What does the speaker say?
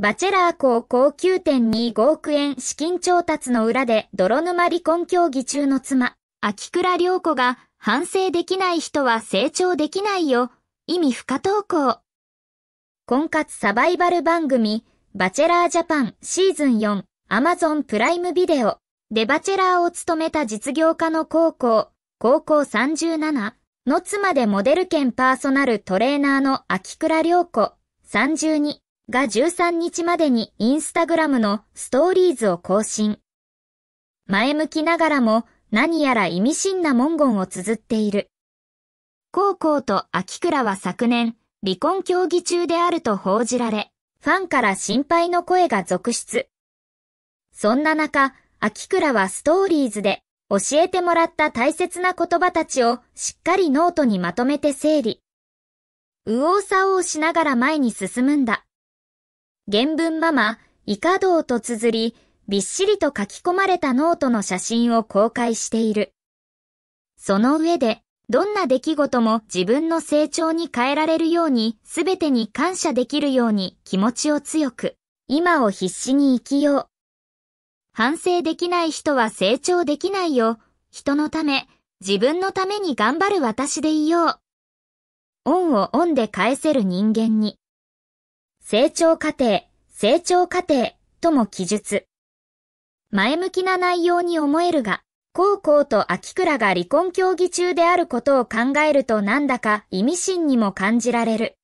バチェラー高校9.25億円資金調達の裏で泥沼離婚協議中の妻、秋倉良子が反省できない人は成長できないよ。意味不可投稿。婚活サバイバル番組、バチェラージャパンシーズン4、アマゾンプライムビデオでバチェラーを務めた実業家の高校、高校37の妻でモデル兼パーソナルトレーナーの秋倉良子32が13日までにインスタグラムのストーリーズを更新。前向きながらも何やら意味深な文言を綴っている。黄皓と秋倉は昨年離婚協議中であると報じられ、ファンから心配の声が続出。そんな中、秋倉はストーリーズで教えてもらった大切な言葉たちをしっかりノートにまとめて整理。右往左往しながら前に進むんだ。原文ママ、イカ道と綴り、びっしりと書き込まれたノートの写真を公開している。その上で、どんな出来事も自分の成長に変えられるように、すべてに感謝できるように気持ちを強く、今を必死に生きよう。反省できない人は成長できないよ。人のため、自分のために頑張る私でいよう。オンをオンで返せる人間に。成長過程、成長過程とも記述。前向きな内容に思えるが、高校と秋倉が離婚協議中であることを考えるとなんだか意味深にも感じられる。